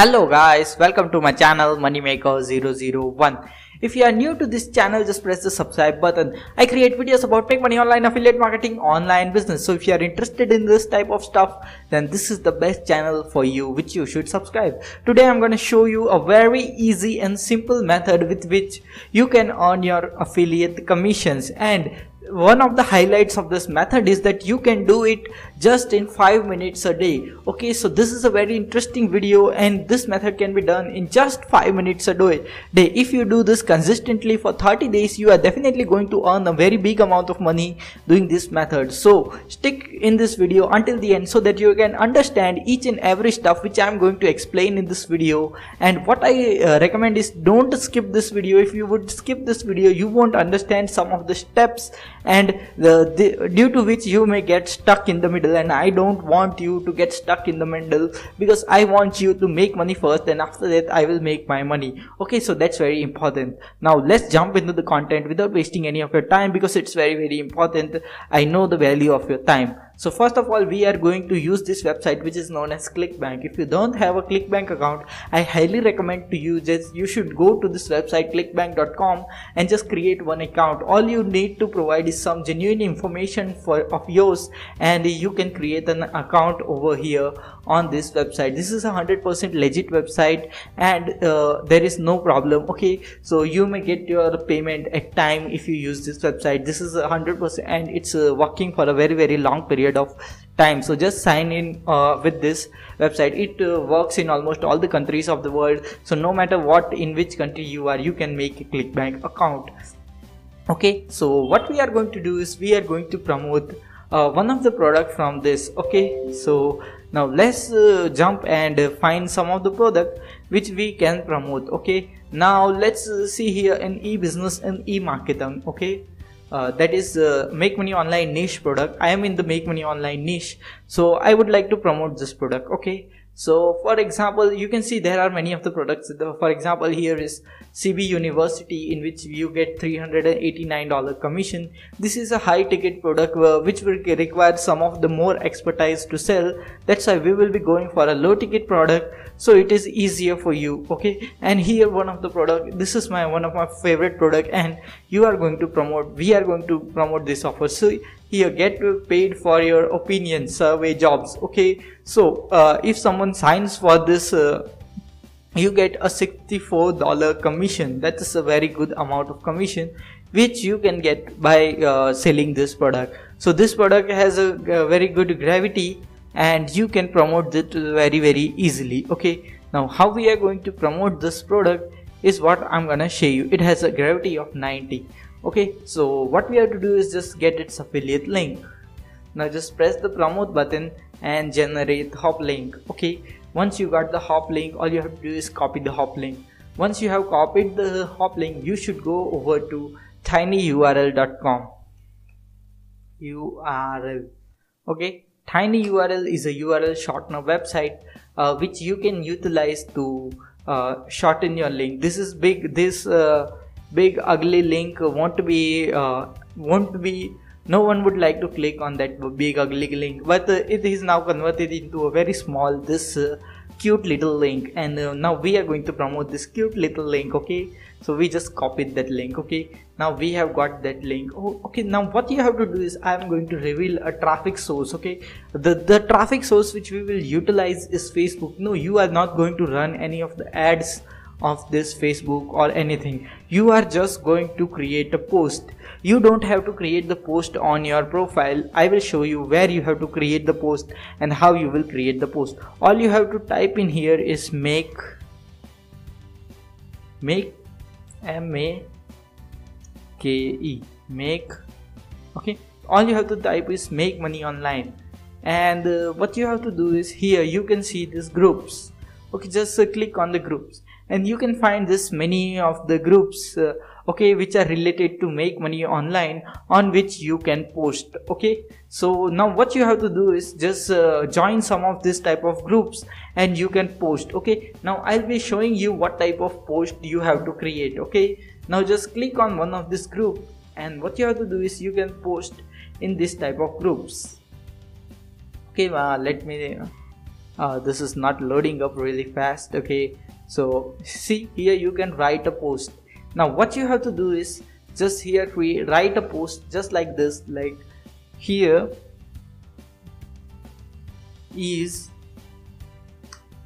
Hello guys, welcome to my channel Moneymaker001. If you are new to this channel, just press the subscribe button. I create videos about make money online, affiliate marketing, online business. So if you are interested in this type of stuff, then this is the best channel for you, which you should subscribe. Today I'm going to show you a very easy and simple method with which you can earn your affiliate commissions and one of the highlights of this method is that you can do it just in 5 minutes a day. Okay so this is a very interesting video and this method can be done in just 5 minutes a day. If you do this consistently for 30 days you are definitely going to earn a very big amount of money doing this method. So stick in this video until the end so that you can understand each and every stuff which I am going to explain in this video. And what I uh, recommend is don't skip this video. If you would skip this video you won't understand some of the steps and the, the, due to which you may get stuck in the middle and I don't want you to get stuck in the middle because I want you to make money first and after that I will make my money. Okay so that's very important. Now let's jump into the content without wasting any of your time because it's very very important. I know the value of your time so first of all, we are going to use this website which is known as ClickBank. If you don't have a ClickBank account, I highly recommend to you just you should go to this website clickbank.com and just create one account. All you need to provide is some genuine information for of yours and you can create an account over here on this website. This is a 100% legit website and uh, there is no problem. Okay, so you may get your payment at time if you use this website. This is a 100% and it's uh, working for a very very long period period of time. So just sign in uh, with this website. It uh, works in almost all the countries of the world. So no matter what in which country you are you can make a clickbank account. Okay? So what we are going to do is we are going to promote uh, one of the product from this. Okay? So now let's uh, jump and find some of the product which we can promote. Okay? Now let's uh, see here in e-business and e-marketing. Okay uh, that is uh, make money online niche product. I am in the make money online niche. So i would like to promote this product okay? So for example you can see there are many of the products. For example here is cb university in which you get 389 dollar commission. This is a high ticket product uh, which will require some of the more expertise to sell. That's why we will be going for a low ticket product so it is easier for you okay? And here one of the product this is my one of my favorite product and you are going to promote we are going to promote this offer. So here get paid for your opinion survey jobs okay? So uh, if someone signs for this uh, you get a $64 commission. That is a very good amount of commission which you can get by uh, selling this product. So this product has a, a, very good gravity and you can promote it very very easily okay? Now how we are going to promote this product is what i'm gonna show you. It has a gravity of 90 okay so what we have to do is just get its affiliate link. Now just press the promote button and generate hop link. Okay once you got the hop link all you have to do is copy the hop link. Once you have copied the hop link you should go over to tinyurl.com url okay tinyurl is a url shortener website uh, which you can utilize to uh, shorten your link. This is big this uh, big ugly link won't be uh, won't be no one would like to click on that big ugly link. But it is now converted into a very small this uh, cute little link. And uh, now we are going to promote this cute little link okay? So we just copied that link okay? Now we have got that link. Oh, okay now what you have to do is i am going to reveal a traffic source okay? The the traffic source which we will utilize is facebook. No you are not going to run any of the ads of this Facebook or anything. You are just going to create a post. You don't have to create the post on your profile. I will show you where you have to create the post and how you will create the post. All you have to type in here is make make M A K E make okay all you have to type is make money online and uh, what you have to do is here you can see these groups okay just uh, click on the groups and you can find this many of the groups uh, okay which are related to make money online on which you can post okay? So now what you have to do is just uh, join some of this type of groups and you can post okay? Now i'll be showing you what type of post you have to create okay? Now just click on one of this group and what you have to do is you can post in this type of groups. Okay uh, let me uh, this is not loading up really fast okay so see here you can write a post. Now what you have to do is just here we write a post just like this like here is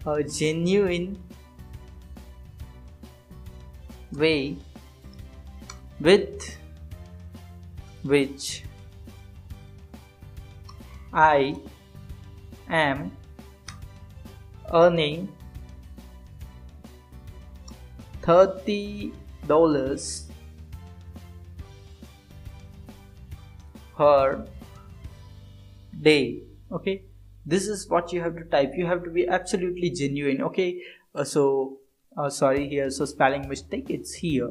a genuine way with which I am earning thirty dollars per day okay? This is what you have to type. You have to be absolutely genuine okay? Uh, so uh, sorry here so spelling mistake it's here.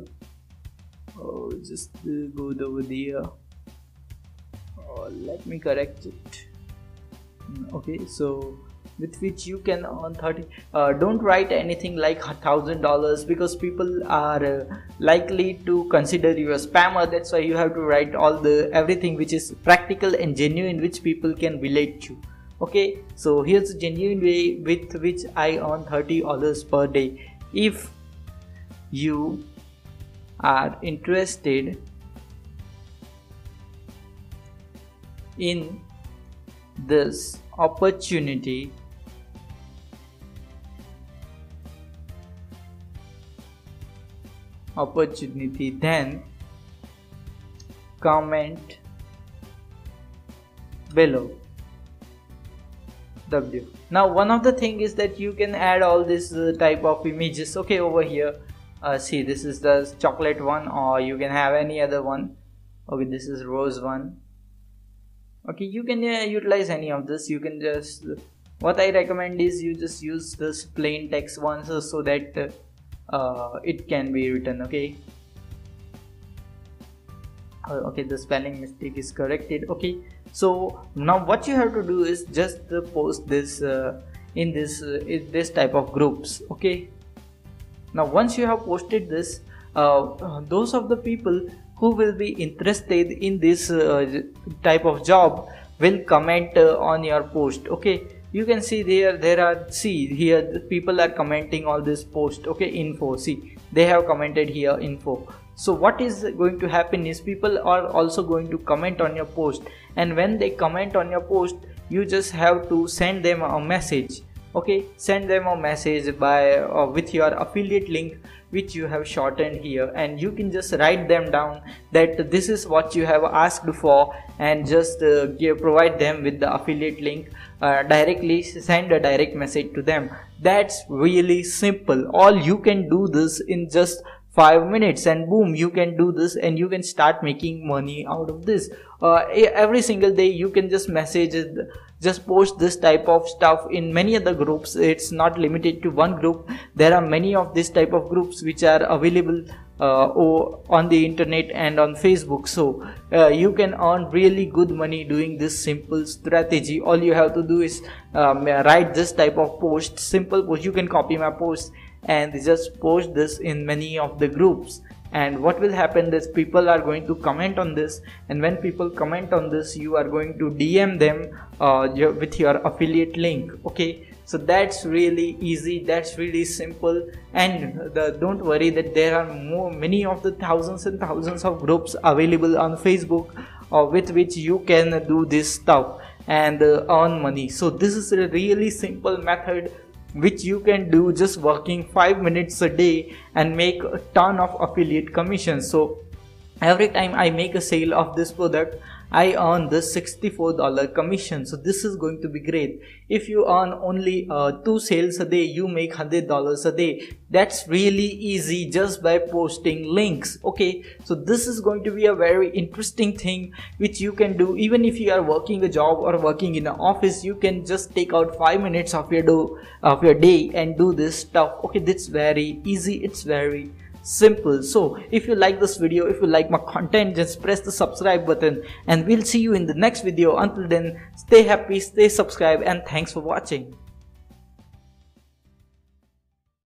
Oh just uh, go over there. Oh, let me correct it. Mm, okay so with which you can earn 30 uh, don't write anything like thousand dollars because people are uh, likely to consider you a spammer. That's why you have to write all the everything which is practical and genuine which people can relate to. Okay? So here's a genuine way with which i earn 30 dollars per day. If you are interested in this opportunity opportunity then comment below. W. Now one of the thing is that you can add all this uh, type of images. Okay over here uh, see this is the chocolate one or you can have any other one. Okay this is rose one. Okay you can uh, utilize any of this. You can just what i recommend is you just use this plain text ones so that uh, uh, it can be written okay? Uh, okay the spelling mistake is corrected okay? So now what you have to do is just uh, post this uh, in this uh, in this type of groups okay? Now once you have posted this uh, those of the people who will be interested in this type of job will comment on your post okay you can see there there are see here people are commenting all this post okay info. See they have commented here info. So what is going to happen is people are also going to comment on your post. And when they comment on your post you just have to send them a message okay? Send them a message by uh, with your affiliate link which you have shortened here and you can just write them down that this is what you have asked for and just uh, give, provide them with the affiliate link uh, directly send a direct message to them. That's really simple. All you can do this in just five minutes and boom you can do this and you can start making money out of this. Uh, every single day you can just message just post this type of stuff in many other groups. It's not limited to one group. There are many of this type of groups which are available uh, on the internet and on facebook. So uh, you can earn really good money doing this simple strategy. All you have to do is um, write this type of post simple post. You can copy my post and just post this in many of the groups and what will happen is people are going to comment on this. And when people comment on this you are going to dm them uh, with your affiliate link. Okay? So that's really easy. That's really simple. And the, don't worry that there are more many of the thousands and thousands of groups available on facebook uh, with which you can do this stuff and uh, earn money. So this is a really simple method which you can do just working 5 minutes a day and make a ton of affiliate commissions so every time i make a sale of this product I earn this $64 commission. So this is going to be great. If you earn only uh, two sales a day, you make $100 a day. That's really easy just by posting links. Okay. So this is going to be a very interesting thing which you can do even if you are working a job or working in an office. You can just take out five minutes of your, do, of your day and do this stuff. Okay. That's very easy. It's very simple. So if you like this video if you like my content just press the subscribe button. And we'll see you in the next video. Until then stay happy stay subscribed and thanks for watching